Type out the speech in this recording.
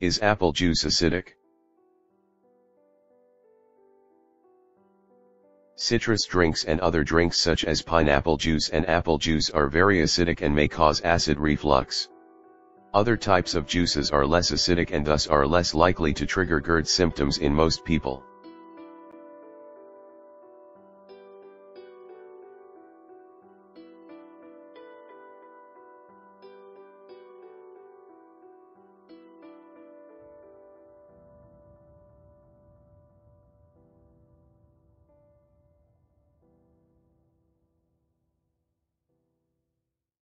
Is apple juice acidic? Citrus drinks and other drinks such as pineapple juice and apple juice are very acidic and may cause acid reflux. Other types of juices are less acidic and thus are less likely to trigger GERD symptoms in most people.